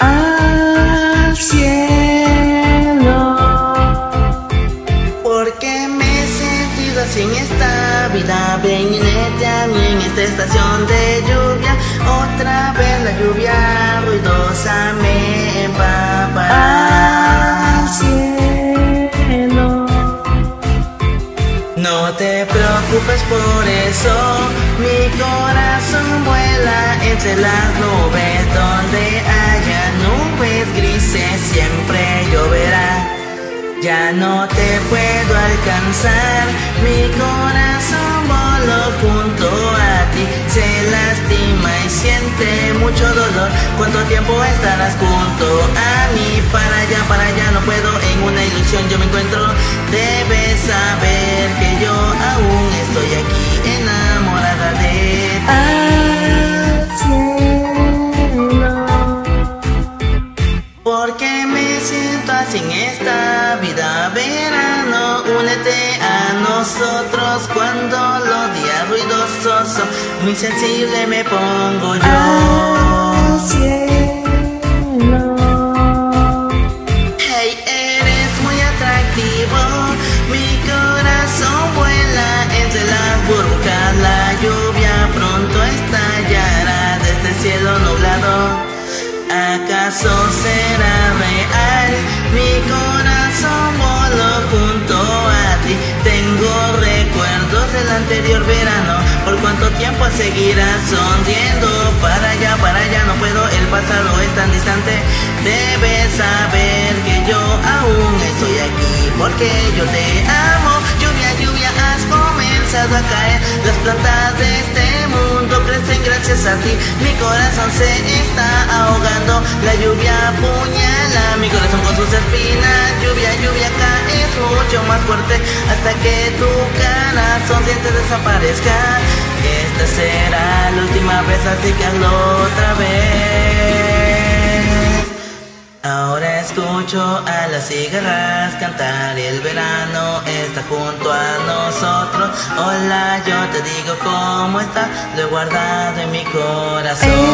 al cielo. Porque me he sentido así en esta vida, venite a mí en esta estación de lluvia. Otra vez la lluvia ruidosa me empapará. Al cielo. No te preocupes por eso, mi corazón vuela entre las nubes donde no te puedo alcanzar, mi corazón voló junto a ti, se lastima y siente mucho dolor. ¿Cuánto tiempo estarás junto a mí? Para allá, para allá no puedo, en una ilusión yo me encuentro. Debes saber Porque me siento así en esta vida verano Únete a nosotros cuando los días ruidosos son Muy sensible me pongo yo Al cielo. Hey, eres muy atractivo Mi corazón vuela entre las burbujas La lluvia pronto estallará desde el cielo nublado ¿Acaso será? Mi corazón voló junto a ti. Tengo recuerdos del anterior verano. ¿Por cuánto tiempo seguirás sonriendo? Para allá, para allá no puedo, el pasado es tan distante. Debes saber que yo aún estoy aquí porque yo te amo. Lluvia, lluvia, has comenzado a caer. Las plantas de este mundo crecen gracias a ti. Mi corazón se está ahogando. La lluvia mi corazón espinas. Lluvia, lluvia, caes mucho más fuerte hasta que tu cara sonriente desaparezca. Esta será la última vez, así que hazlo otra vez. Ahora escucho a las cigarras cantar y el verano está junto a nosotros. Hola, yo te digo cómo está, lo he guardado en mi corazón.